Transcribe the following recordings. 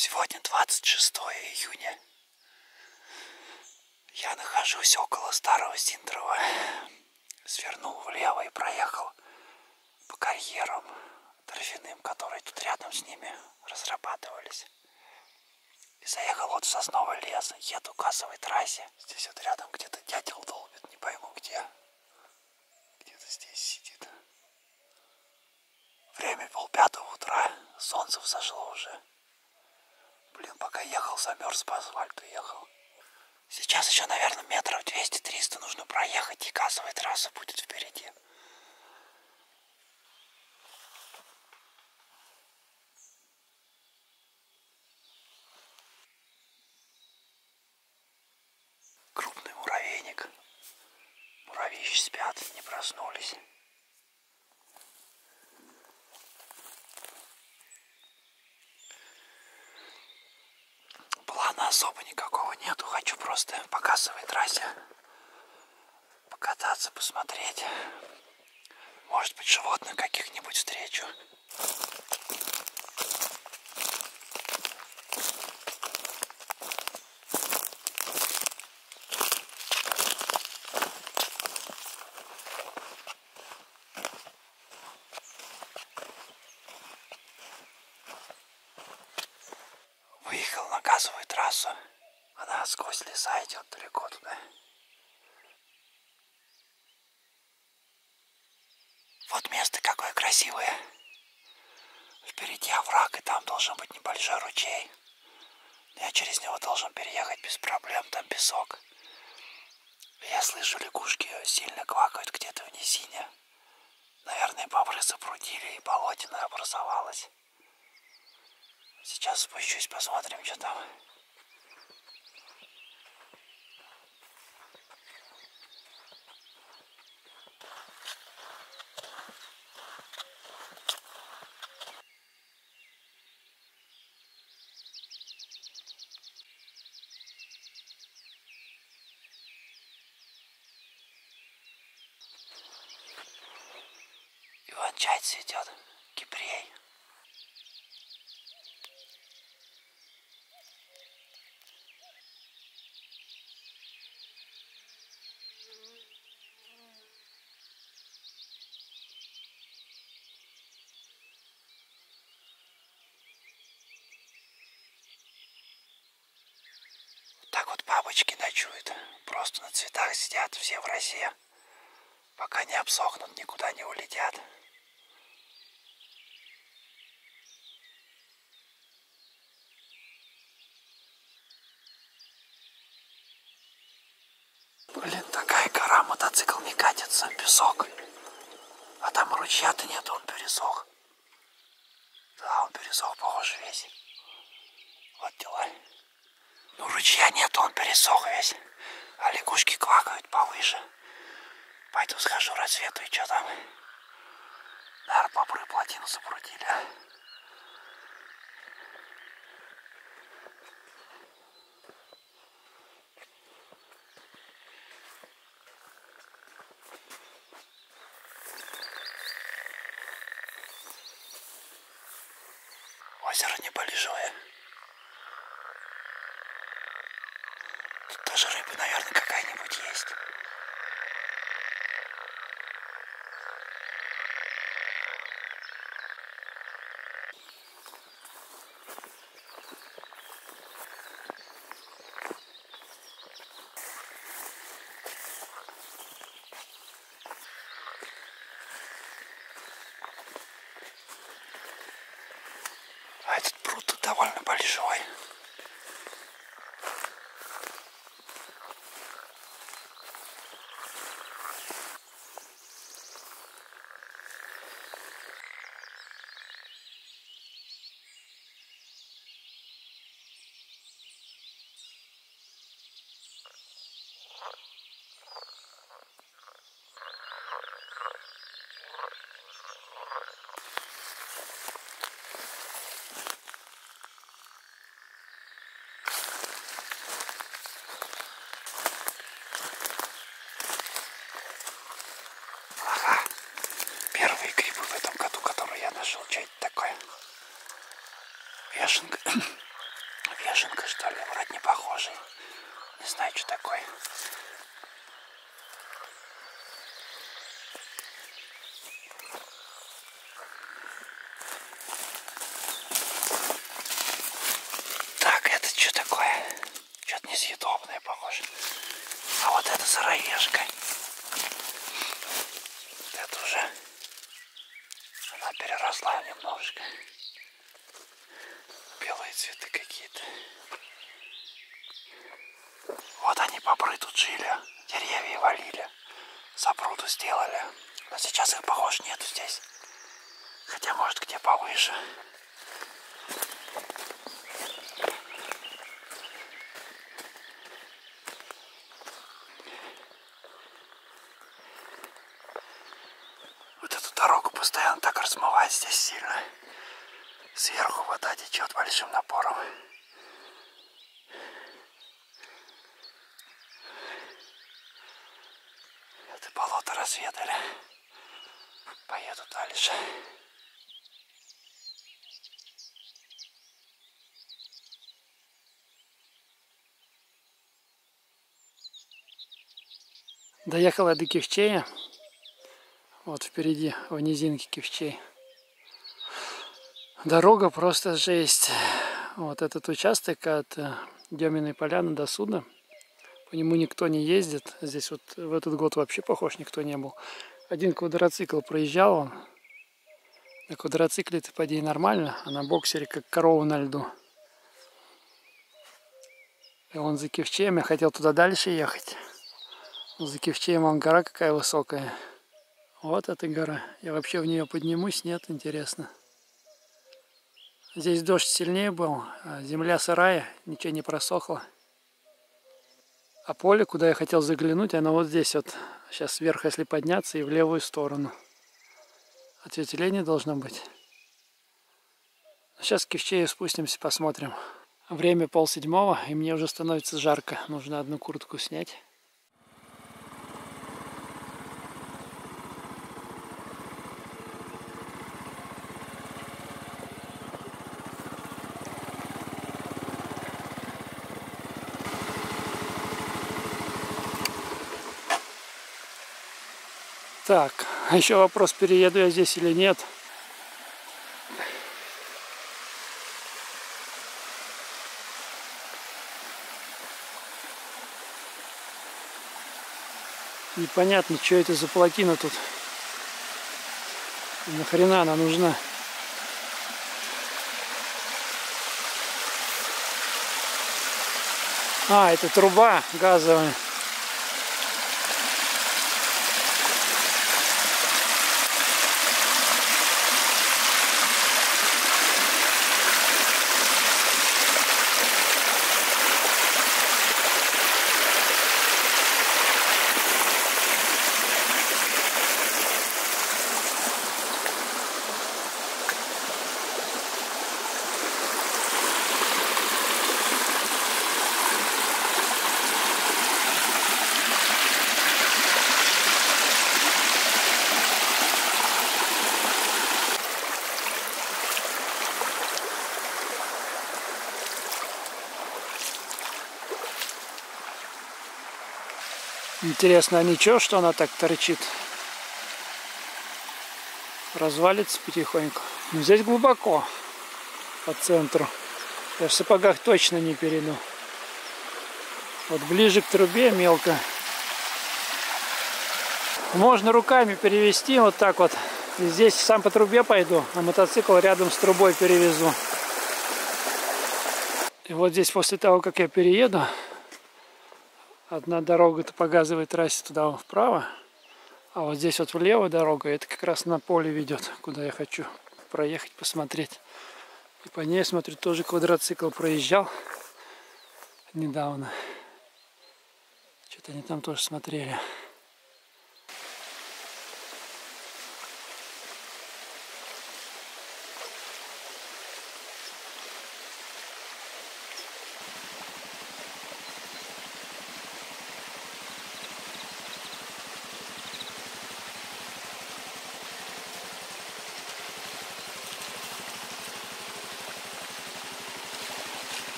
Сегодня 26 июня. Я нахожусь около старого Синдрова. Свернул влево и проехал по карьерам торфяным, которые тут рядом с ними разрабатывались. И заехал вот в сосновый лес. Еду к газовой трассе. Здесь вот рядом где-то дятел долбит, не пойму где. Где-то здесь сидит. Время полпятого утра. Солнце взошло уже. Блин, пока ехал, замерз асфальту ехал. Сейчас еще, наверное, метров 200-300 нужно проехать, и газовая трасса будет впереди. Крупный муравейник. Муравьи еще спят, не проснулись. Плана особо никакого нету. Хочу просто по газовой трассе покататься, посмотреть. Может быть, животных каких-нибудь встречу. Выехал на газовую трассу. Она идет далеко туда. Вот место какое красивое. Впереди овраг, и там должен быть небольшой ручей. Я через него должен переехать без проблем, там песок. Я слышу, лягушки сильно квакают где-то в низине. Наверное, бобры запрудили, и болотина образовалась. Сейчас спущусь, посмотрим, что там. Иван-чай цветет, кипрей. Так вот бабочки ночуют. Просто на цветах сидят все в росе. Пока не обсохнут, никуда не улетят. Блин, такая гора, мотоцикл не катится, песок. А там ручья-то нет, он пересох. Да, он пересох, похоже, весь. Вот дела. Ну, ручья нет, он пересох весь. А лягушки квакают повыше. Пойду схожу, рассвету, и что там? Наверное, бобры плотину запрудили. Озеро небольшое. Тоже рыба, наверное, какая-нибудь есть. Их, похоже, нету здесь. Хотя, может, где повыше. Вот эту дорогу постоянно так размывает здесь сильно. Сверху вода течет большим напором. Это болото разведали. Поеду дальше. Доехала до Кивчея. Вот впереди, в низинке Кивчей. Дорога просто жесть. Вот этот участок от э, Деминой поляны до суда. По нему никто не ездит. Здесь вот в этот год вообще похож никто не был. Один квадроцикл проезжал он. На квадроцикле это по идее нормально, а на боксере как корова на льду. И он за Кивчеем, я хотел туда дальше ехать. За Кивчеем он гора какая высокая. Вот эта гора. Я вообще в нее поднимусь? Нет, интересно. Здесь дождь сильнее был, а земля сырая, ничего не просохло. А поле, куда я хотел заглянуть, оно вот здесь вот. Сейчас вверх, если подняться, и в левую сторону. Ответвление должно быть. Сейчас к Кивчею спустимся, посмотрим. Время пол седьмого, и мне уже становится жарко. Нужно одну куртку снять. Так, еще вопрос, перееду я здесь или нет. Непонятно, что это за плотина тут. Нахрена она нужна? А, это труба газовая. Интересно, а ничего, что она так торчит? Развалится потихоньку. Но здесь глубоко по центру. Я в сапогах точно не перейду. Вот ближе к трубе мелко. Можно руками перевести вот так вот. И здесь сам по трубе пойду, а мотоцикл рядом с трубой перевезу. И вот здесь после того, как я перееду, одна дорога-то по газовой трассе туда вправо, а вот здесь вот влево дорога, это как раз на поле ведет, куда я хочу проехать, посмотреть. И по ней, смотрю, тоже квадроцикл проезжал недавно. Что-то они там тоже смотрели.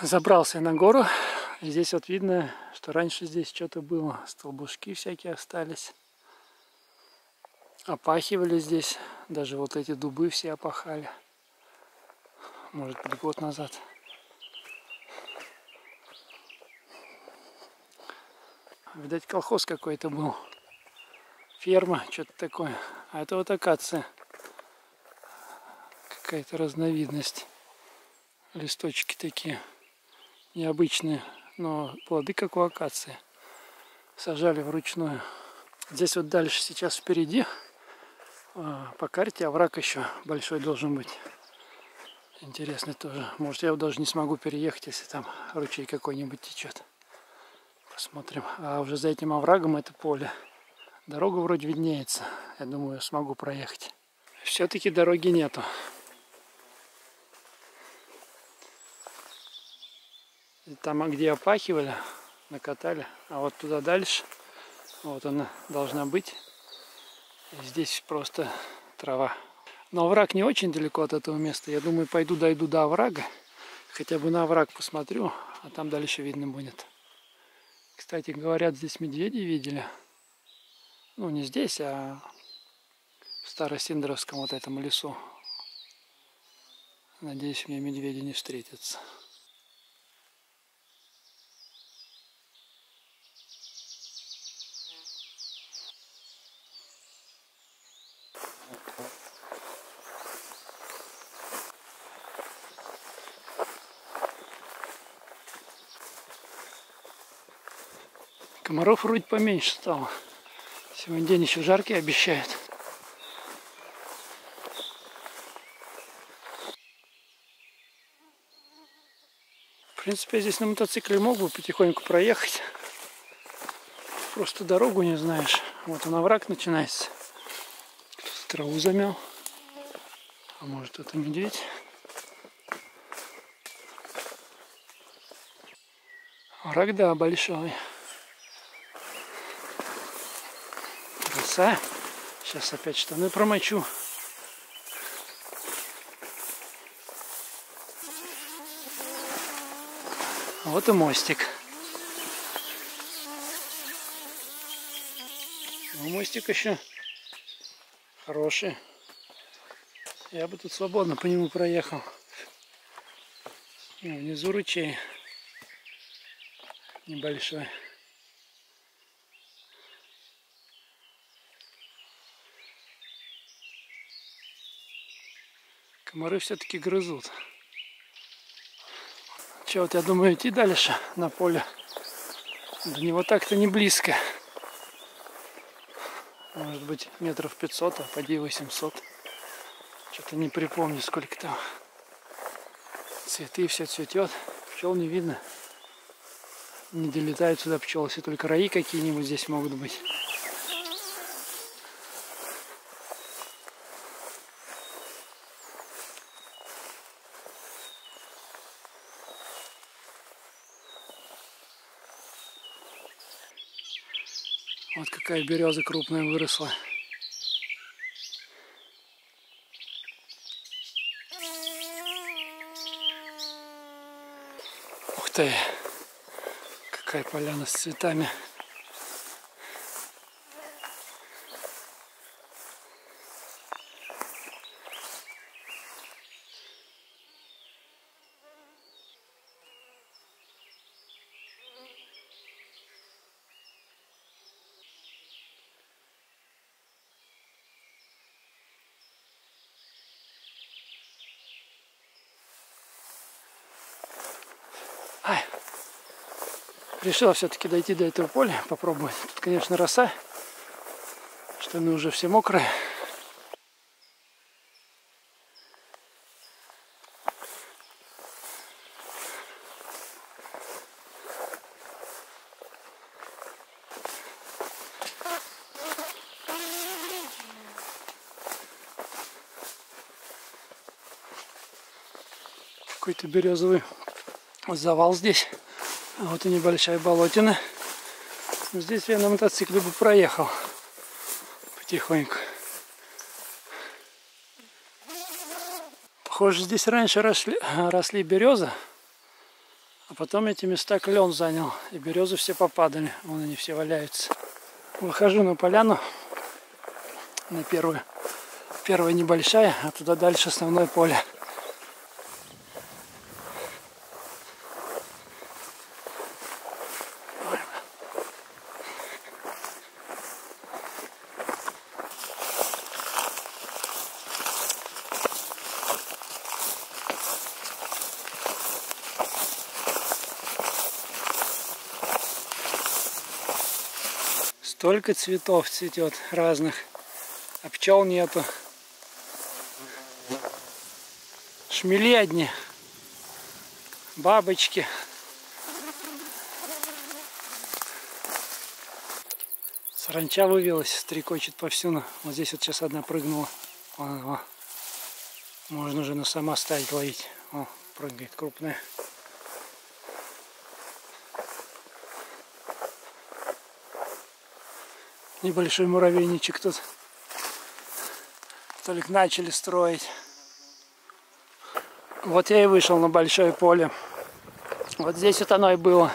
Забрался на гору. Здесь вот видно, что раньше здесь что-то было. Столбушки всякие остались. Опахивали здесь. Даже вот эти дубы все опахали. Может быть год назад. Видать колхоз какой-то был. Ферма, что-то такое. А это вот акация. Какая-то разновидность. Листочки такие необычные, но плоды как у акации. Сажали вручную. Здесь вот дальше сейчас впереди а, по карте овраг еще большой должен быть. Интересный тоже. Может я даже не смогу переехать, если там ручей какой-нибудь течет. Посмотрим. А уже за этим оврагом это поле. Дорога вроде виднеется. Я думаю, смогу проехать. Все-таки дороги нету. Там, где опахивали, накатали. А вот туда дальше, вот она должна быть. И здесь просто трава. Но овраг не очень далеко от этого места. Я думаю, пойду дойду до оврага. Хотя бы на овраг посмотрю, а там дальше видно будет. Кстати, говорят, здесь медведи видели. Ну, не здесь, а в Старосиндровском вот этом лесу. Надеюсь, мне медведи не встретятся. Комаров вроде поменьше стало. Сегодня день еще жаркий обещают. В принципе, здесь на мотоцикле мог бы потихоньку проехать. Просто дорогу не знаешь. Вот он овраг начинается. Кто-то траву замел. А может это медведь? Овраг, да, большой. Краса. Сейчас опять штаны промочу. Вот и мостик. Ну, мостик еще хороший. Я бы тут свободно по нему проехал. Внизу ручей небольшой. Комары все-таки грызут. Че, вот я думаю идти дальше на поле. До него так-то не близко. Может быть метров 500, а поди 800. Что-то не припомню, сколько там. Цветы все цветет. Пчел не видно. Не долетают сюда пчелы, если только раи какие-нибудь здесь могут быть. Вот какая береза крупная выросла. Ух ты! Какая поляна с цветами. Решила все-таки дойти до этого поля, попробовать. Тут, конечно, роса. Штаны уже все мокрые. Какой-то березовый завал здесь. А вот и небольшая болотина. Здесь я на мотоцикле бы проехал потихоньку. Похоже, здесь раньше росли, росли березы. потом эти места клен занял. И березы все попадали. Вон они все валяются. Выхожу на поляну. На первую. Первая небольшая, а туда дальше основное поле. Столько цветов цветет разных, а пчел нету. Шмели одни, бабочки. Саранча вывелась, стрекочет повсюду. Вот здесь вот сейчас одна прыгнула. Вон, вон. Можно уже на сама ставить ловить. О, прыгает крупная. Небольшой муравейничек тут. Только начали строить. Вот я и вышел на большое поле. Вот здесь вот оно и было.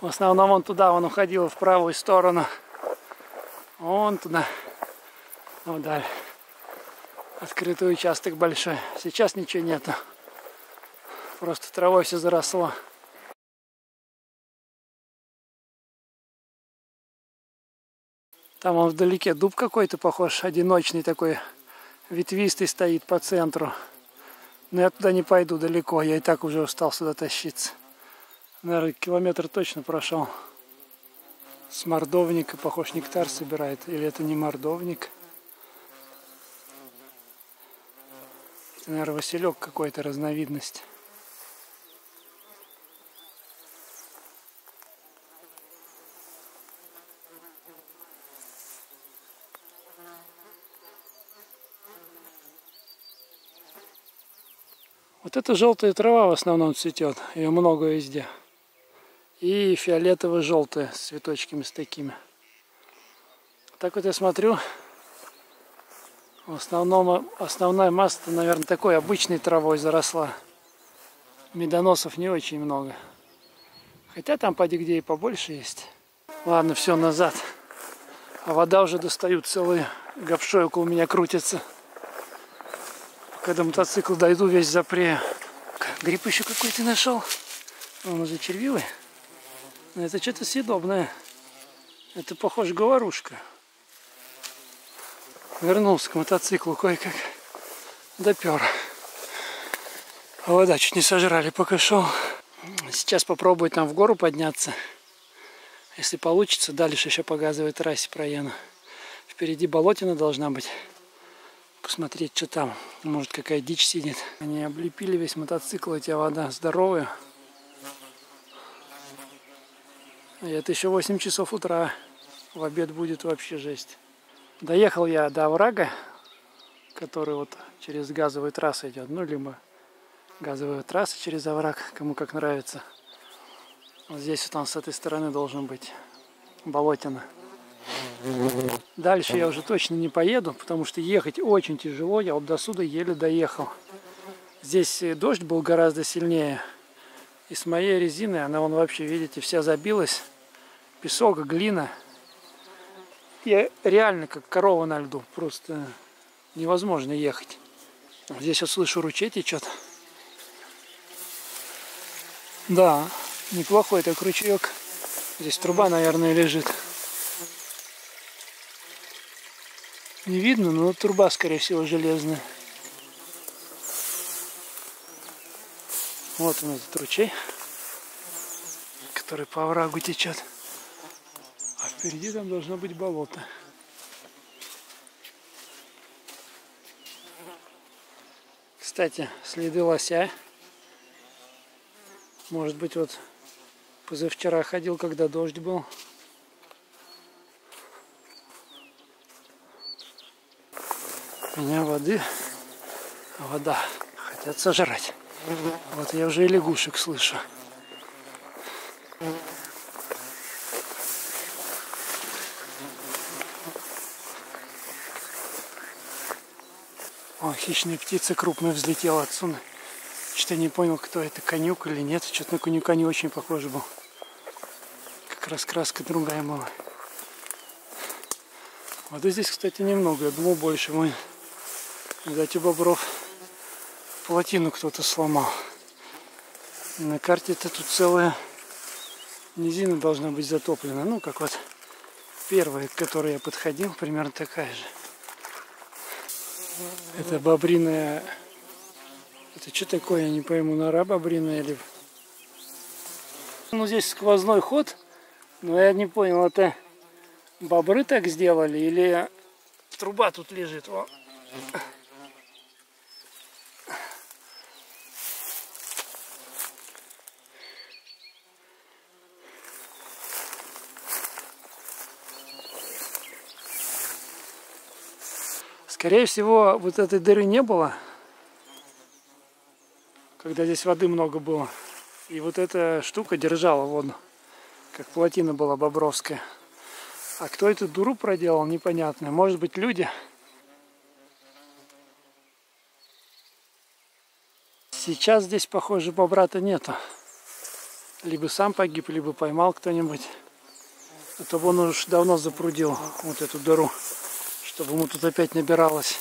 В основном он туда, он уходил в правую сторону. Вон туда. Вдаль. Открытый участок большой. Сейчас ничего нету. Просто травой все заросло. Там он вдалеке дуб какой-то похож, одиночный такой, ветвистый стоит по центру. Но я туда не пойду далеко, я и так уже устал сюда тащиться. Наверное, километр точно прошел. С мордовника, похож, нектар собирает. Или это не мордовник? Это, наверное, василек какой-то, разновидность. Эта желтая трава в основном цветет. Ее много везде. И фиолетово-желтая с цветочками с такими. Так вот я смотрю. В основном основная масса, наверное, такой обычной травой заросла. Медоносов не очень много. Хотя там поди где и побольше есть. Ладно, все назад. А вода уже достают целый гопшой около меня крутится. Когда мотоцикл дойду, весь запрею. Гриб еще какой-то нашел. Он уже червивый. Но это что-то съедобное. Это похоже говорушка. Вернулся к мотоциклу кое-как. Допер. А вода чуть не сожрали, пока шел. Сейчас попробую там в гору подняться. Если получится, дальше еще по газовой трассе проеду. Впереди болотина должна быть посмотреть, что там. Может, какая дичь сидит. Они облепили весь мотоцикл, эти вода здоровая. И это еще 8 часов утра. В обед будет вообще жесть. Доехал я до оврага, который вот через газовую трассу идет. Ну, либо газовая трасса через овраг, кому как нравится. Вот здесь вот он с этой стороны должен быть болотина. Дальше я уже точно не поеду, потому что ехать очень тяжело. Я вот до сюда еле доехал. Здесь дождь был гораздо сильнее. И с моей резиной она вон вообще, видите, вся забилась. Песок, глина. Я реально как корова на льду. Просто невозможно ехать. Здесь вот слышу ручей течет. Да, неплохой такой ручеек. Здесь труба, наверное, лежит. Не видно, но труба, скорее всего, железная. Вот он этот ручей, который по оврагу течет. А впереди там должно быть болото. Кстати, следы лося. Может быть, вот позавчера ходил, когда дождь был. Меня воды, вода, хотят сожрать. Вот я уже и лягушек слышу. О, хищная птица крупная взлетела отсюда. Что-то не понял, кто это, конюк или нет. Что-то на конюка не очень похож был. Как раз краска другая была. Воды здесь, кстати, немного. Я думал больше. Мы, видать, у бобров плотину кто-то сломал. На карте это тут целая низина должна быть затоплена. Ну, как вот первая, к которой я подходил, примерно такая же. Это бобриная... Это что такое, я не пойму, нора бобриная или... Ну, здесь сквозной ход, но я не понял, это бобры так сделали или труба тут лежит. О. Скорее всего, вот этой дыры не было, когда здесь воды много было. И вот эта штука держала воду, как плотина была бобровская. А кто эту дуру проделал, непонятно. Может быть, люди. Сейчас здесь, похоже, бобра-то нету. Либо сам погиб, либо поймал кто-нибудь. А то он уж давно запрудил вот эту дыру чтобы ему тут опять набиралось.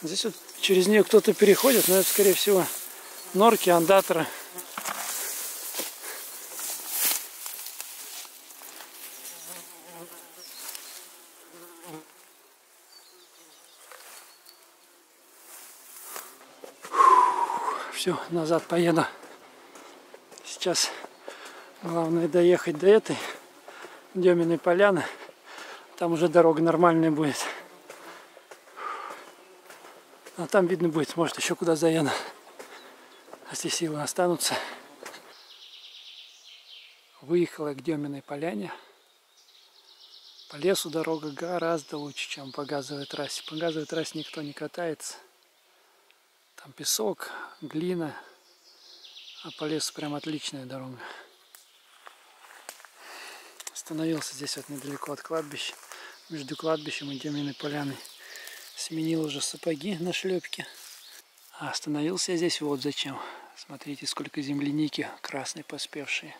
Здесь вот через нее кто-то переходит, но это, скорее всего, норки, андаторы. Все, назад поеду. Сейчас главное доехать до этой Деминой поляны. Там уже дорога нормальная будет. А там видно будет, может еще куда заеду. Если силы останутся. Выехала к Деминой поляне. По лесу дорога гораздо лучше, чем по газовой трассе. По газовой трассе никто не катается. Там песок, глина. А по лесу прям отличная дорога. Остановился здесь вот недалеко от кладбища между кладбищем и Деминой поляной. Сменил уже сапоги на шлепке. А остановился я здесь вот зачем. Смотрите, сколько земляники красной поспевшие.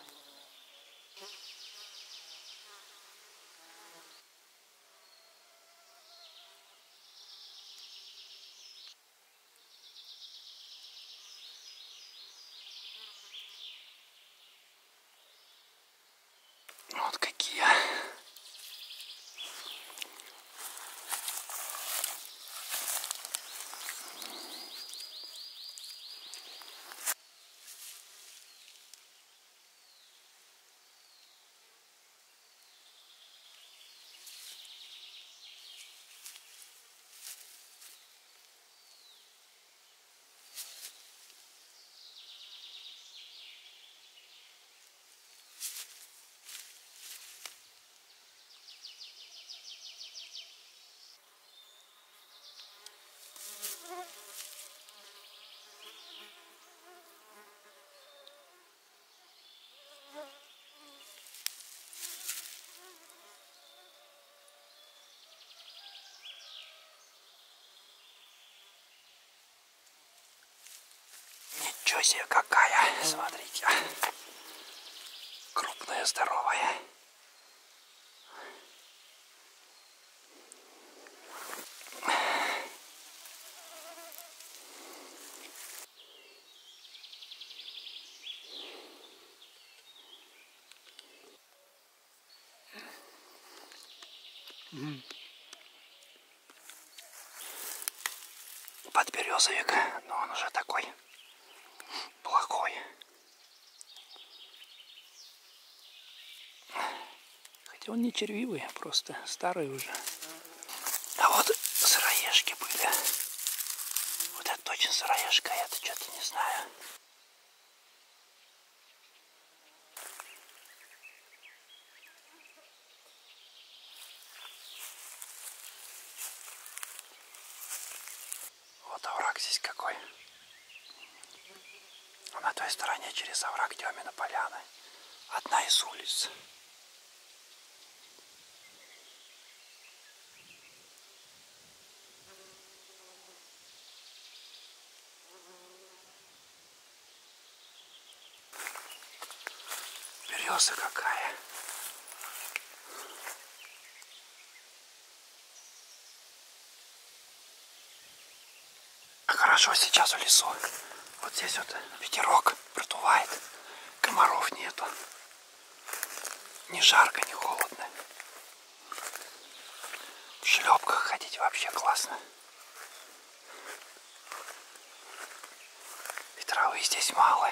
Вот какие. Ничего себе какая, смотрите. Крупная, здоровая. Подберезовик, но он уже такой плохой. Не червивый, просто старый уже. А вот сыроежки были. Вот это точно сыроежка, а это что-то не знаю. Вот овраг здесь какой. А на той стороне через овраг Демина поляны. Одна из улиц. Береза какая. Хорошо сейчас в лесу. Вот здесь вот ветерок продувает. Комаров нету. Ни жарко, ни холодно. В шлепках ходить вообще классно. И травы здесь мало.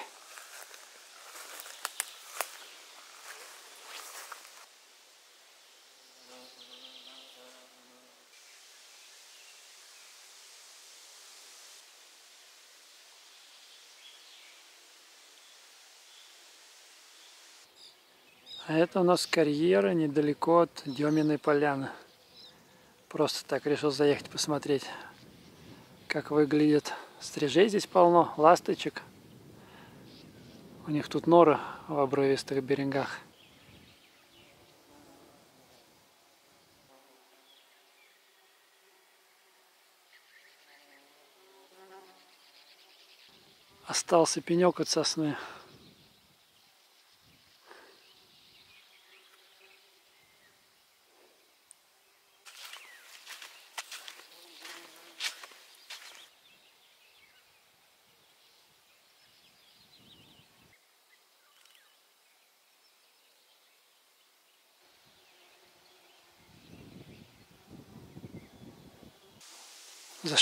А это у нас карьера недалеко от Деминой поляны. Просто так решил заехать посмотреть, как выглядит. Стрижей здесь полно, ласточек. У них тут норы в обрывистых берегах. Остался пенек от сосны.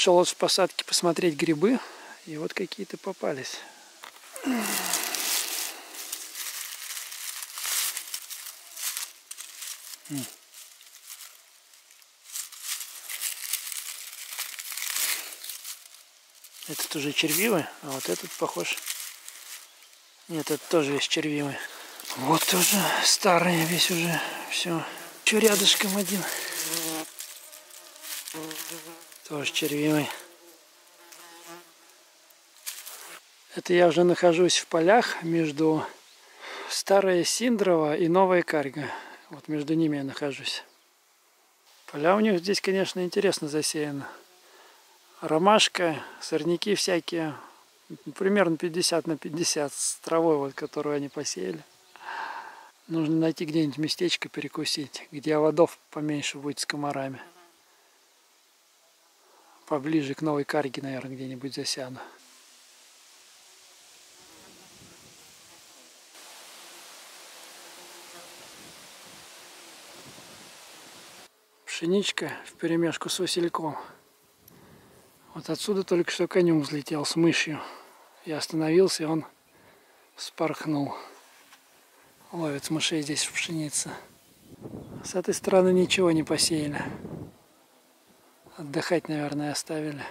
Зашел вот в посадке посмотреть грибы, и вот какие-то попались. Этот уже червивый, а вот этот похож. Нет, это тоже весь червивый. Вот тоже старый весь уже. Все. Еще рядышком один. Тоже червивый. Это я уже нахожусь в полях между Старая Синдрова и Новая Карга. Вот между ними я нахожусь. Поля у них здесь, конечно, интересно засеяны. Ромашка, сорняки всякие. Примерно 50 на 50 с травой, вот, которую они посеяли. Нужно найти где-нибудь местечко перекусить, где оводов поменьше будет с комарами поближе к новой карге, наверное, где-нибудь засяду. Пшеничка в перемешку с васильком. Вот отсюда только что конем взлетел с мышью. Я остановился, и он спорхнул. Ловит мышей здесь в пшенице. С этой стороны ничего не посеяли. Отдыхать, наверное, оставили.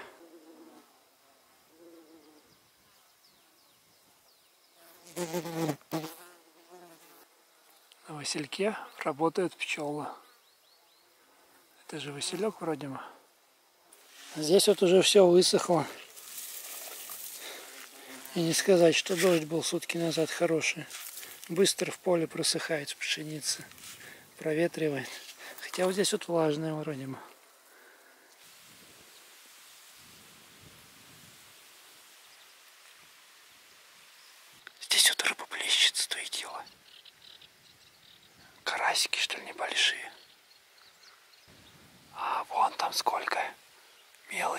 На васильке работают пчелы. Это же василек вроде бы. Здесь вот уже все высохло. И не сказать, что дождь был сутки назад хороший. Быстро в поле просыхает пшеница. Проветривает. Хотя вот здесь вот влажное вроде бы.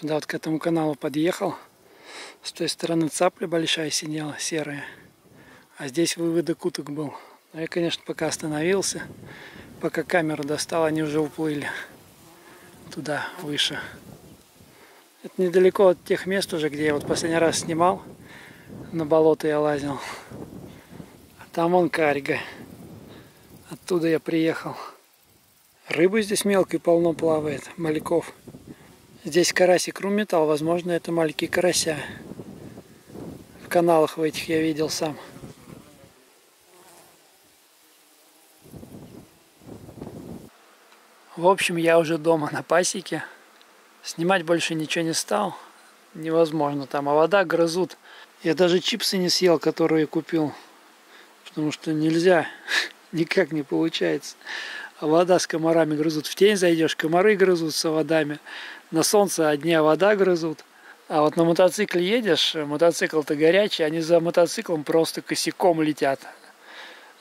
Сюда вот к этому каналу подъехал. С той стороны цапля большая сидела, серая. А здесь выводок уток был. Но я, конечно, пока остановился, пока камеру достал, они уже уплыли туда, выше. Это недалеко от тех мест уже, где я вот последний раз снимал. На болото я лазил. А там он карига. Оттуда я приехал. Рыбы здесь мелкой полно плавает, мальков. Здесь карасик руметал, возможно, это маленькие карася. В каналах в этих я видел сам. В общем, я уже дома на пасеке. Снимать больше ничего не стал. Невозможно там. А вода грызут. Я даже чипсы не съел, которые купил. Потому что нельзя. Никак не получается. А вода с комарами грызут. В тень зайдешь, комары грызутся водами. На солнце одни, а вода грызут. А вот на мотоцикле едешь, мотоцикл-то горячий, они за мотоциклом просто косяком летят.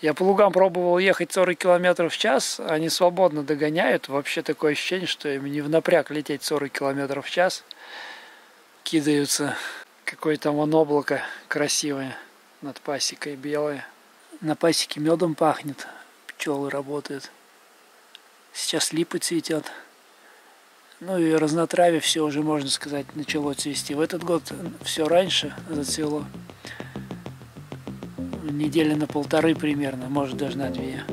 Я по лугам пробовал ехать 40 км в час, они свободно догоняют. Вообще такое ощущение, что им не в напряг лететь 40 км в час. Кидаются. Какое-то вон облако красивое над пасекой, белое. На пасеке медом пахнет, пчелы работают. Сейчас липы цветет. Ну и разнотравие все уже, можно сказать, начало цвести. В этот год все раньше зацвело недели на полторы примерно, может даже на две.